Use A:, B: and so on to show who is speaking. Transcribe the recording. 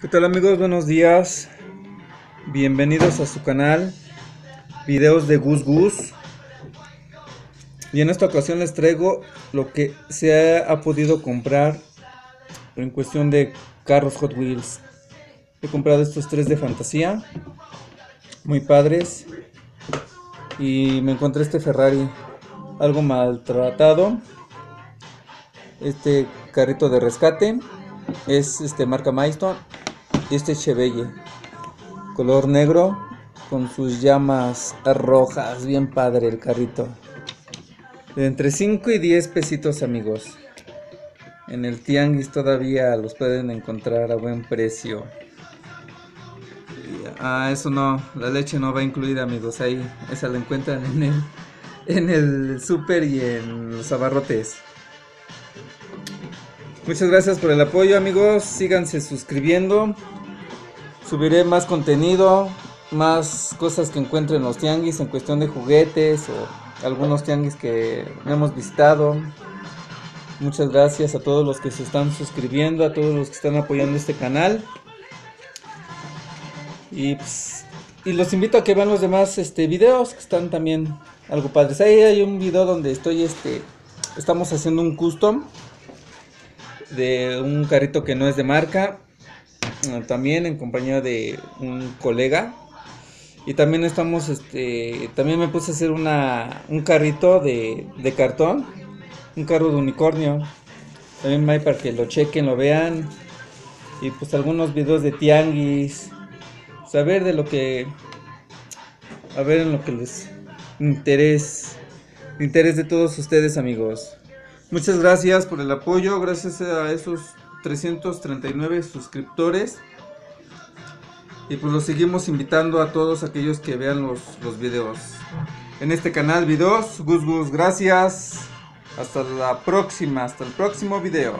A: ¿Qué tal amigos? Buenos días. Bienvenidos a su canal Videos de Gus Gus. Y en esta ocasión les traigo lo que se ha, podido comprar en cuestión de carros Hot Wheels. He comprado estos tres de fantasía. Muy padres. Y me encontré este Ferrari algo maltratado. Este carrito de rescate es este marca Milestone este Chevelle color negro con sus llamas rojas bien padre el carrito. Entre 5 y 10 pesitos amigos. En el tianguis todavía los pueden encontrar a buen precio. Ah eso no la leche no va incluida amigos. Ahí esa la encuentran en el en el super y en los abarrotes Muchas gracias por el apoyo amigos, síganse suscribiendo, subiré más contenido, más cosas que encuentren en los tianguis en cuestión de juguetes o algunos tianguis que hemos visitado. Muchas gracias a todos los que se están suscribiendo, a todos los que están apoyando este canal. Y, pues, y los invito a que vean los demás este, videos que están también algo padres. Ahí hay un video donde estoy, este, estamos haciendo un custom de un carrito que no es de marca, también en compañía de un colega. Y también estamos, este, también me puse a hacer una, un carrito de, de cartón, un carro de unicornio. También hay para que lo chequen, lo vean. Y pues algunos videos de tianguis. Saber de lo que, a ver en lo que les interés, interés de todos ustedes amigos. Muchas gracias por el apoyo, gracias a esos 339 suscriptores. Y pues los seguimos invitando a todos aquellos que vean los, los videos. En este canal videos, Gus Gus, gracias. Hasta la próxima, hasta el próximo video.